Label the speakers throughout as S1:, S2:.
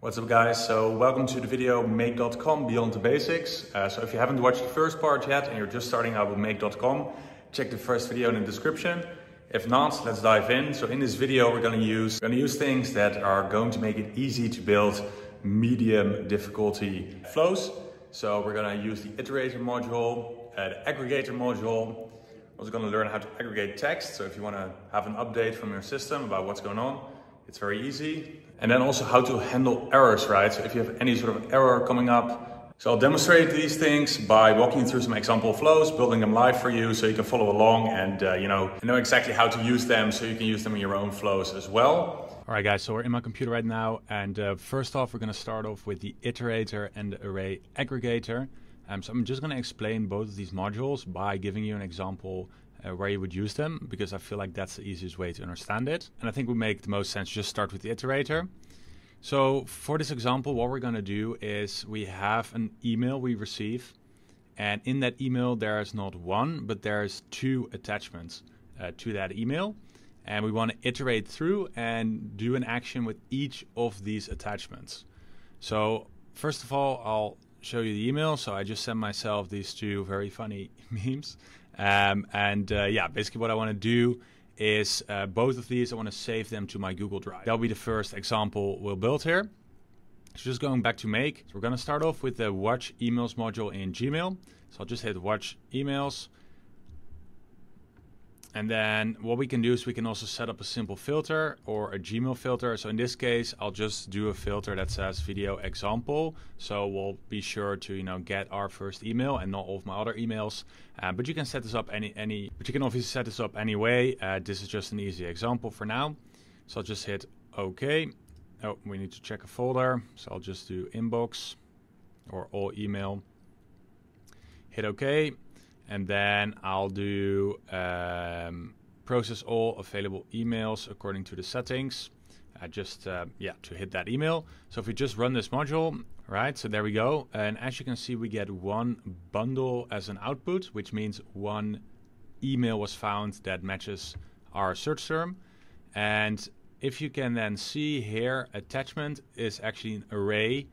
S1: What's up guys? So welcome to the video Make.com Beyond the Basics. Uh, so if you haven't watched the first part yet and you're just starting out with Make.com, check the first video in the description. If not, let's dive in. So in this video we're going to use we're to use things that are going to make it easy to build medium difficulty flows. So we're going to use the iterator module, uh, the aggregator module. Also going to learn how to aggregate text. So if you want to have an update from your system about what's going on, it's very easy. And then also how to handle errors, right? So if you have any sort of error coming up. So I'll demonstrate these things by walking through some example flows, building them live for you so you can follow along and, uh, you know, know exactly how to use them so you can use them in your own flows as well.
S2: All right, guys, so we're in my computer right now. And uh, first off, we're going to start off with the iterator and the array aggregator. Um, so I'm just going to explain both of these modules by giving you an example uh, where you would use them because I feel like that's the easiest way to understand it. And I think we make the most sense just start with the iterator. So for this example, what we're going to do is we have an email we receive and in that email there's not one, but there's two attachments uh, to that email. And we want to iterate through and do an action with each of these attachments. So first of all, I'll show you the email. So I just sent myself these two very funny memes. Um, and uh, yeah, basically what I want to do is uh, both of these, I want to save them to my Google Drive. That'll be the first example we'll build here. So just going back to make, so we're going to start off with the watch emails module in Gmail. So I'll just hit watch emails and then what we can do is we can also set up a simple filter or a Gmail filter. So in this case, I'll just do a filter that says video example. So we'll be sure to you know get our first email and not all of my other emails. Uh, but you can set this up any any. But you can obviously set this up anyway. Uh, this is just an easy example for now. So I'll just hit OK. Oh, we need to check a folder. So I'll just do inbox or all email. Hit OK and then I'll do um, process all available emails according to the settings. Uh, just uh, yeah to hit that email. So if we just run this module, right? So there we go. And as you can see, we get one bundle as an output, which means one email was found that matches our search term. And if you can then see here, attachment is actually an array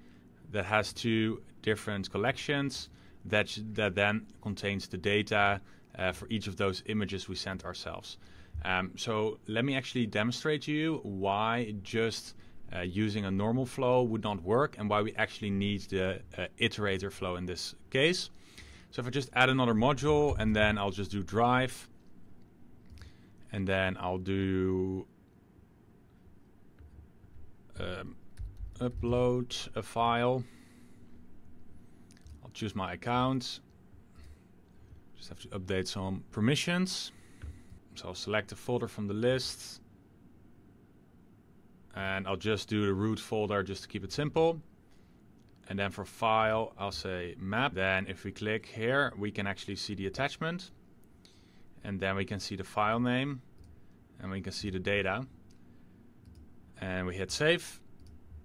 S2: that has two different collections that, that then contains the data uh, for each of those images we sent ourselves. Um, so let me actually demonstrate to you why just uh, using a normal flow would not work and why we actually need the uh, iterator flow in this case. So if I just add another module and then I'll just do drive and then I'll do um, upload a file choose my account. Just have to update some permissions. So I'll select a folder from the list. And I'll just do the root folder just to keep it simple. And then for file, I'll say map. Then if we click here, we can actually see the attachment. And then we can see the file name. And we can see the data. And we hit save.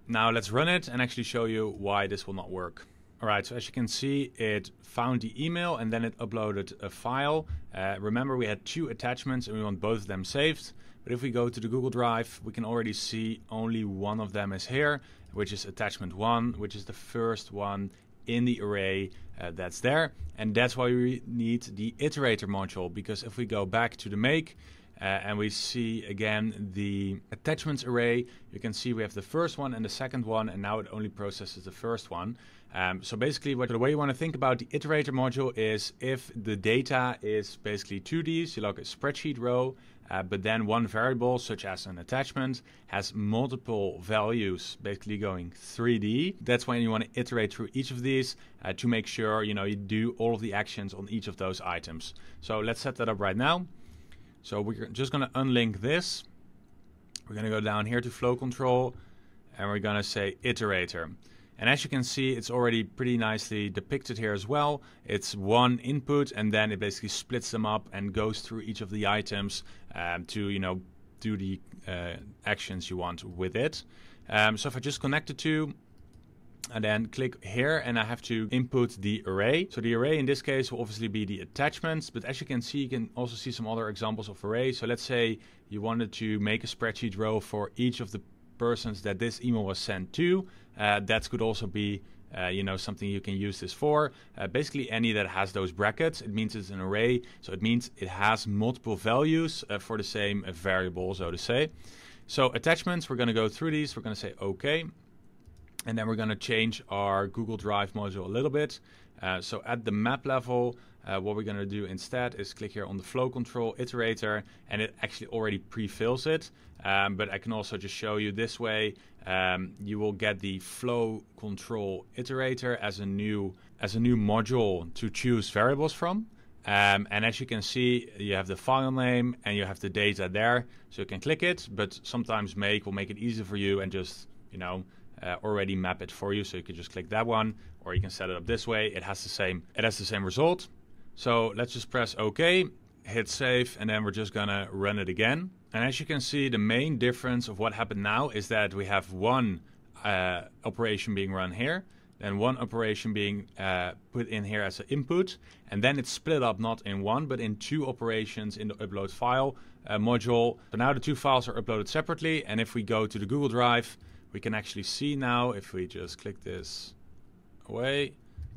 S2: Now let's run it and actually show you why this will not work. All right, so as you can see, it found the email and then it uploaded a file. Uh, remember, we had two attachments and we want both of them saved. But if we go to the Google Drive, we can already see only one of them is here, which is attachment one, which is the first one in the array uh, that's there. And that's why we need the iterator module, because if we go back to the make, uh, and we see again the attachments array. You can see we have the first one and the second one, and now it only processes the first one. Um, so basically, what the way you want to think about the iterator module is if the data is basically 2D, so like a spreadsheet row, uh, but then one variable, such as an attachment, has multiple values, basically going 3D. That's when you want to iterate through each of these uh, to make sure you know you do all of the actions on each of those items. So let's set that up right now. So we're just going to unlink this. We're going to go down here to flow control and we're going to say iterator. And as you can see, it's already pretty nicely depicted here as well. It's one input and then it basically splits them up and goes through each of the items um, to, you know, do the uh, actions you want with it. Um, so if I just connect the two, and then click here and I have to input the array. So the array in this case will obviously be the attachments, but as you can see, you can also see some other examples of arrays. So let's say you wanted to make a spreadsheet row for each of the persons that this email was sent to. Uh, that could also be uh, you know something you can use this for. Uh, basically, any that has those brackets, it means it's an array. So it means it has multiple values uh, for the same variable, so to say. So attachments, we're going to go through these. We're going to say OK. And then we're going to change our Google Drive module a little bit. Uh, so at the map level, uh, what we're going to do instead is click here on the flow control iterator, and it actually already pre-fills it. Um, but I can also just show you this way. Um, you will get the flow control iterator as a new as a new module to choose variables from. Um, and as you can see, you have the file name and you have the data there, so you can click it. But sometimes Make will make it easy for you and just you know uh, already map it for you. So you can just click that one, or you can set it up this way. It has the same it has the same result. So let's just press OK, hit save, and then we're just gonna run it again. And as you can see, the main difference of what happened now is that we have one uh, operation being run here, then one operation being uh, put in here as an input, and then it's split up not in one, but in two operations in the upload file uh, module. So now the two files are uploaded separately, and if we go to the Google Drive, we can actually see now, if we just click this away,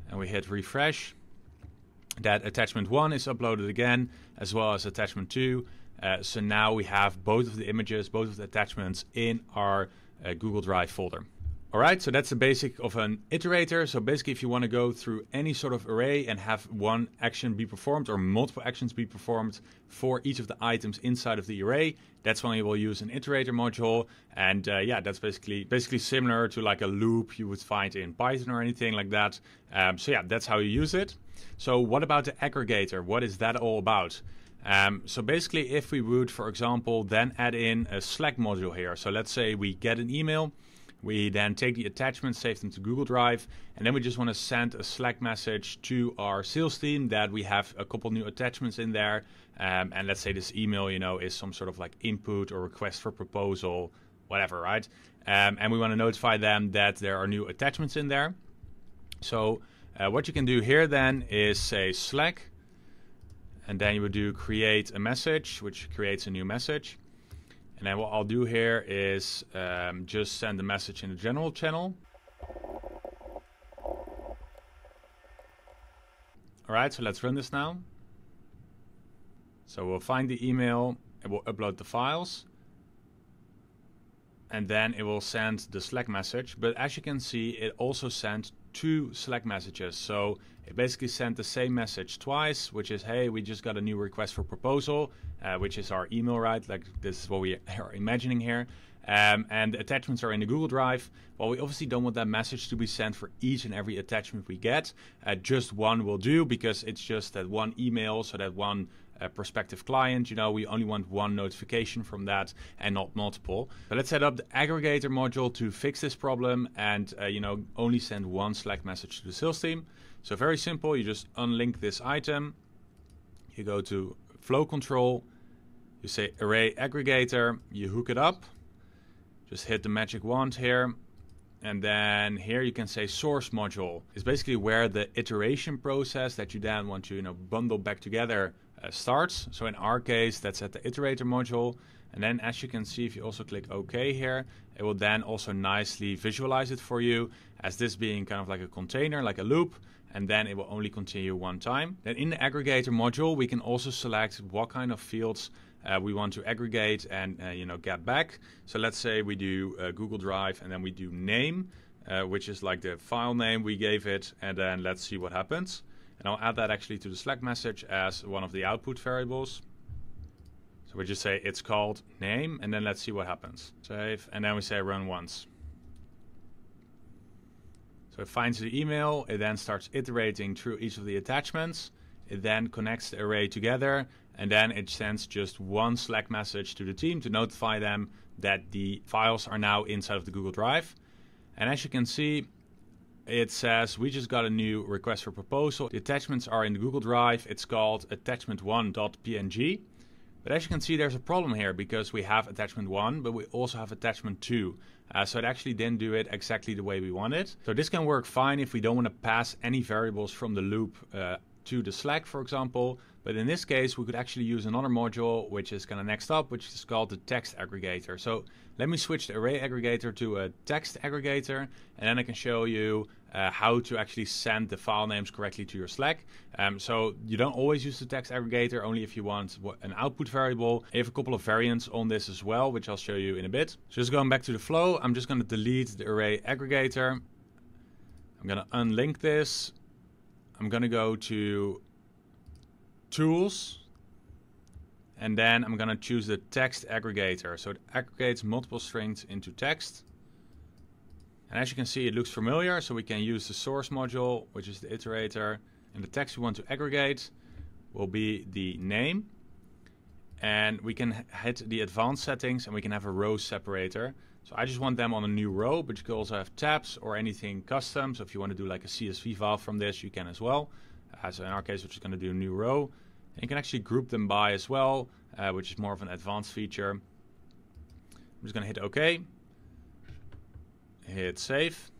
S2: and we hit refresh, that attachment 1 is uploaded again, as well as attachment 2. Uh, so now we have both of the images, both of the attachments in our uh, Google Drive folder. All right, so that's the basic of an iterator. So basically, if you want to go through any sort of array and have one action be performed or multiple actions be performed for each of the items inside of the array, that's when you will use an iterator module. And uh, yeah, that's basically basically similar to like a loop you would find in Python or anything like that. Um, so yeah, that's how you use it. So what about the aggregator? What is that all about? Um, so basically, if we would, for example, then add in a Slack module here. So let's say we get an email we then take the attachments, save them to Google Drive, and then we just want to send a Slack message to our sales team that we have a couple new attachments in there. Um, and let's say this email, you know, is some sort of like input or request for proposal, whatever, right? Um, and we want to notify them that there are new attachments in there. So uh, what you can do here then is say Slack, and then you would do create a message, which creates a new message. And then what I'll do here is um, just send the message in the general channel. All right, so let's run this now. So we'll find the email, and we'll upload the files. And then it will send the Slack message. But as you can see, it also sent two Slack messages. So it basically sent the same message twice, which is, hey, we just got a new request for proposal, uh, which is our email, right? Like this is what we are imagining here. Um, and attachments are in the Google Drive. Well, we obviously don't want that message to be sent for each and every attachment we get. Uh, just one will do because it's just that one email, so that one uh, prospective client. You know, we only want one notification from that and not multiple. But let's set up the aggregator module to fix this problem and, uh, you know, only send one Slack message to the sales team. So very simple. You just unlink this item. You go to flow control. You say array aggregator. You hook it up just hit the magic wand here. And then here you can say source module. It's basically where the iteration process that you then want to you know bundle back together starts. So in our case, that's at the iterator module. And then as you can see, if you also click OK here, it will then also nicely visualize it for you as this being kind of like a container, like a loop, and then it will only continue one time. Then in the aggregator module, we can also select what kind of fields uh, we want to aggregate and uh, you know get back. So let's say we do uh, Google Drive and then we do name, uh, which is like the file name we gave it, and then let's see what happens. And I'll add that actually to the Slack message as one of the output variables. So we just say it's called name, and then let's see what happens. Save, and then we say run once. So it finds the email, it then starts iterating through each of the attachments. It then connects the array together and then it sends just one Slack message to the team to notify them that the files are now inside of the Google Drive. And as you can see, it says we just got a new request for proposal. The attachments are in the Google Drive. It's called attachment1.png. But as you can see, there's a problem here because we have attachment 1, but we also have attachment 2. Uh, so it actually didn't do it exactly the way we want it. So this can work fine if we don't want to pass any variables from the loop uh, to the Slack, for example. But in this case, we could actually use another module, which is kind of next up, which is called the text aggregator. So let me switch the array aggregator to a text aggregator, and then I can show you uh, how to actually send the file names correctly to your Slack. Um, so you don't always use the text aggregator, only if you want an output variable. I have a couple of variants on this as well, which I'll show you in a bit. So just going back to the flow, I'm just going to delete the array aggregator. I'm going to unlink this. I'm going to go to tools. And then I'm going to choose the text aggregator. So it aggregates multiple strings into text. And as you can see, it looks familiar. So we can use the source module, which is the iterator. And the text we want to aggregate will be the name. And we can hit the advanced settings and we can have a row separator. So I just want them on a new row, but you can also have tabs or anything custom. So if you want to do like a CSV file from this, you can as well. Uh, so in our case, we're just going to do a new row. And you can actually group them by as well, uh, which is more of an advanced feature. I'm just going to hit OK. Hit save.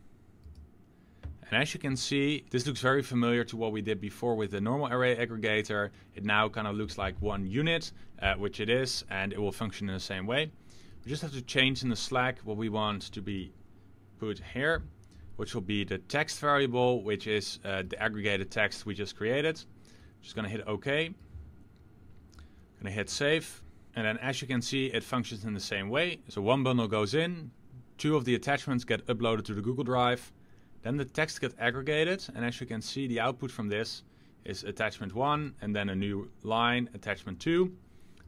S2: And as you can see, this looks very familiar to what we did before with the normal array aggregator. It now kind of looks like one unit, uh, which it is, and it will function in the same way. We just have to change in the Slack what we want to be put here which will be the text variable, which is uh, the aggregated text we just created. Just to hit OK. To hit save. And then as you can see, it functions in the same way. So one bundle goes in, two of the attachments get uploaded to the Google Drive, then the text gets aggregated, and as you can see, the output from this is attachment 1, and then a new line, attachment 2.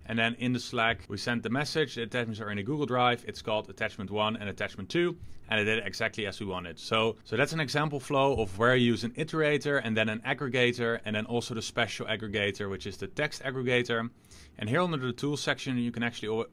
S2: And then in the Slack, we send the message. The attachments are in a Google Drive. It's called attachment one and attachment two, and it did exactly as we wanted. So, so that's an example flow of where you use an iterator and then an aggregator, and then also the special aggregator, which is the text aggregator. And here under the tools section, you can actually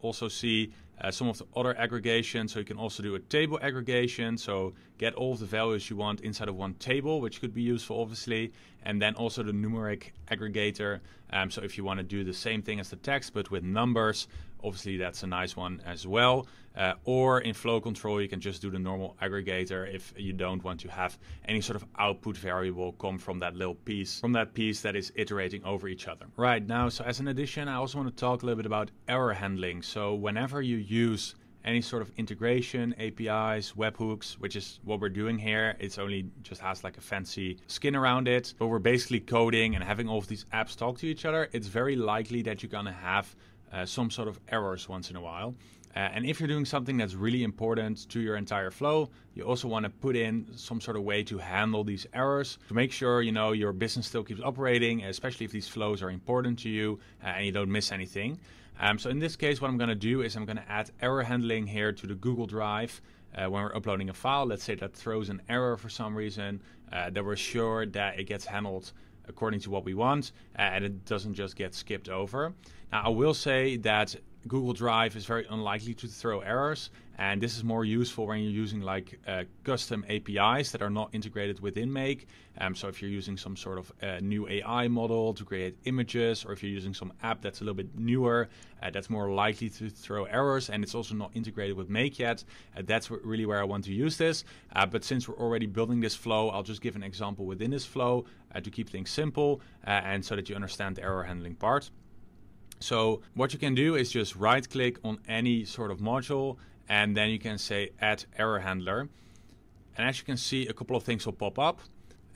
S2: also see uh, some of the other aggregations. So you can also do a table aggregation. So get all of the values you want inside of one table, which could be useful, obviously. And then also the numeric aggregator. Um, so if you want to do the same thing as the text, but with numbers, obviously that's a nice one as well. Uh, or in flow control, you can just do the normal aggregator if you don't want to have any sort of output variable come from that little piece, from that piece that is iterating over each other. Right now, so as an addition, I also want to talk a little bit about error handling. So whenever you use any sort of integration, APIs, webhooks, which is what we're doing here. It's only just has like a fancy skin around it, but we're basically coding and having all of these apps talk to each other. It's very likely that you're gonna have uh, some sort of errors once in a while. Uh, and if you're doing something that's really important to your entire flow, you also want to put in some sort of way to handle these errors to make sure you know your business still keeps operating, especially if these flows are important to you uh, and you don't miss anything. Um, so in this case, what I'm going to do is I'm going to add error handling here to the Google Drive. Uh, when we're uploading a file, let's say that throws an error for some reason, uh, that we're sure that it gets handled according to what we want uh, and it doesn't just get skipped over. Now, I will say that Google Drive is very unlikely to throw errors, and this is more useful when you're using like uh, custom APIs that are not integrated within Make. Um, so if you're using some sort of uh, new AI model to create images, or if you're using some app that's a little bit newer, uh, that's more likely to throw errors, and it's also not integrated with Make yet. Uh, that's really where I want to use this. Uh, but since we're already building this flow, I'll just give an example within this flow uh, to keep things simple and so that you understand the error handling part. So what you can do is just right click on any sort of module and then you can say add error handler. And as you can see, a couple of things will pop up,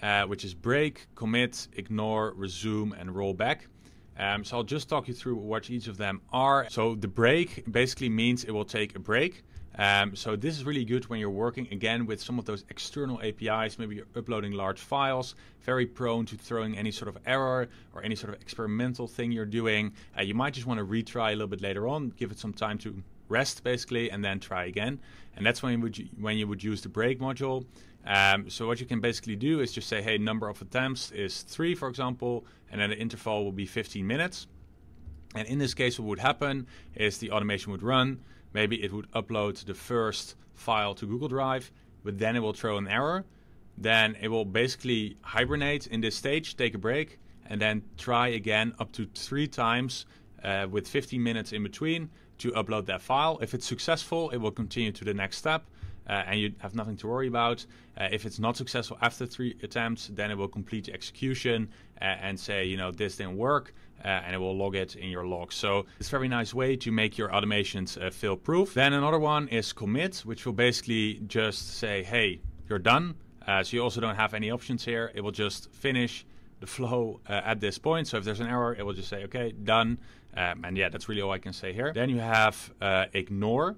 S2: uh, which is break, commit, ignore, resume, and rollback. Um, so I'll just talk you through what each of them are. So the break basically means it will take a break. Um, so this is really good when you're working again with some of those external APIs. Maybe you're uploading large files, very prone to throwing any sort of error or any sort of experimental thing you're doing. Uh, you might just want to retry a little bit later on, give it some time to rest basically, and then try again. And that's when you would when you would use the break module. Um, so what you can basically do is just say, hey, number of attempts is three, for example, and then the interval will be 15 minutes. And in this case, what would happen is the automation would run maybe it would upload the first file to Google Drive, but then it will throw an error. Then it will basically hibernate in this stage, take a break, and then try again up to three times uh, with 15 minutes in between to upload that file. If it's successful, it will continue to the next step. uh, and you have nothing to worry about. Uh, if it's not successful after three attempts, then it will complete the execution uh, and say, you know, this didn't work. Uh, and it will log it in your log. So it's a very nice way to make your automations uh, fail proof. Then another one is commit, which will basically just say, hey, you're done. Uh, so you also don't have any options here. It will just finish the flow uh, at this point. So if there's an error, it will just say, okay, done. Um, and yeah, that's really all I can say here. Then you have uh, ignore.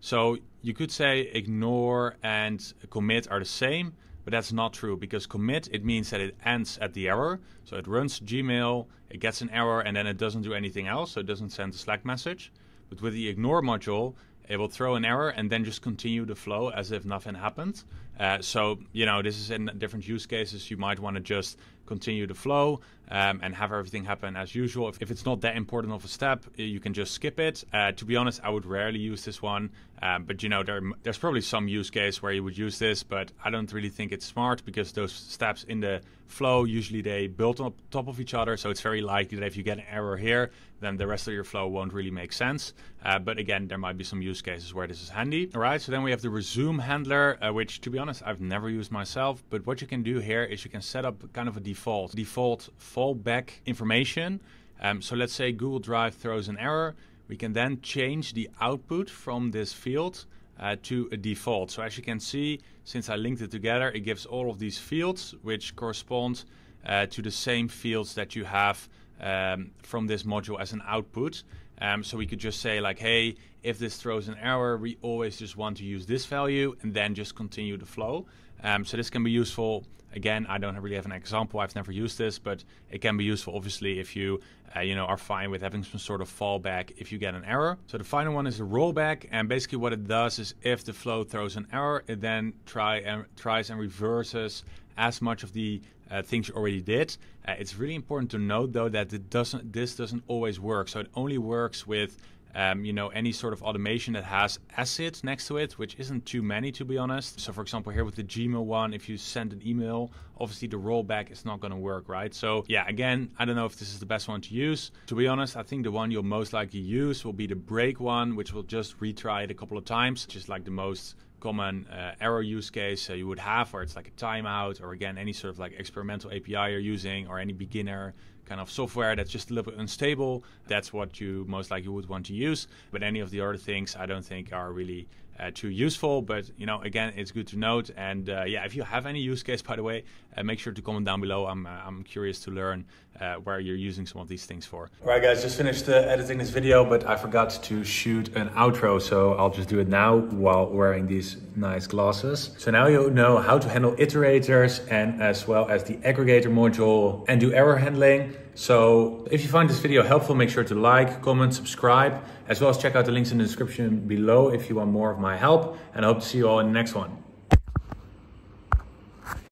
S2: So you could say ignore and commit are the same, but that's not true because commit, it means that it ends at the error. So it runs Gmail, it gets an error, and then it doesn't do anything else. So it doesn't send a Slack message. But with the ignore module, it will throw an error and then just continue the flow as if nothing happened. Uh, so, you know, this is in different use cases. You might want to just continue the flow um, and have everything happen as usual. If, if, it's not that important of a step, you can just skip it. Uh, to be honest, I would rarely use this one, um, but you know, there, there's probably some use case where you would use this, but I don't really think it's smart because those steps in the flow usually they build on top of each other. So it's very likely that if you get an error here, then the rest of your flow won't really make sense. Uh, but again, there might be some use cases where this is handy. All right, so then we have the resume handler, uh, which to be honest, I've never used myself. But what you can do here is you can set up kind of a default, default fallback information. Um, so let's say Google Drive throws an error. We can then change the output from this field uh, to a default. So as you can see, since I linked it together, it gives all of these fields which correspond uh, to the same fields that you have um, from this module as an output. Um, so we could just say like, hey, if this throws an error, we always just want to use this value and then just continue the flow. Um, so this can be useful. Again, I don't really have an example. I've never used this, but it can be useful, obviously, if you, uh, you know, are fine with having some sort of fallback if you get an error. So the final one is a rollback, and basically what it does is if the flow throws an error, it then try and tries and reverses as much of the uh, things you already did. Uh, it's really important to note though that it doesn't this doesn't always work. So it only works with um, you know any sort of automation that has ACID next to it, which isn't too many to be honest. So for example, here with the Gmail one, if you send an email, obviously the rollback is not going to work, right? So yeah, again, I don't know if this is the best one to use. To be honest, I think the one you'll most likely use will be the break one, which will just retry it a couple of times, just like the most common uh, error use case uh, you would have, where it's like a timeout, or again, any sort of like experimental API you're using, or any beginner kind of software that's just a little bit unstable. That's what you most likely would want to use. But any of the other things, I don't think are really uh, too useful. But you know, again, it's good to note. And uh, yeah, if you have any use case, by the way, uh, make sure to comment down below. I'm uh, I'm curious to learn uh, where you're using some of these things for.
S1: All right, guys, just finished uh, editing this video, but I forgot to shoot an outro, so I'll just do it now while wearing these nice glasses. So now you know how to handle iterators and as well as the aggregator module and do error handling. So if you find this video helpful, make sure to like, comment, subscribe, as well as check out the links in the description below if you want more of my help. And I hope to see you all in the next one.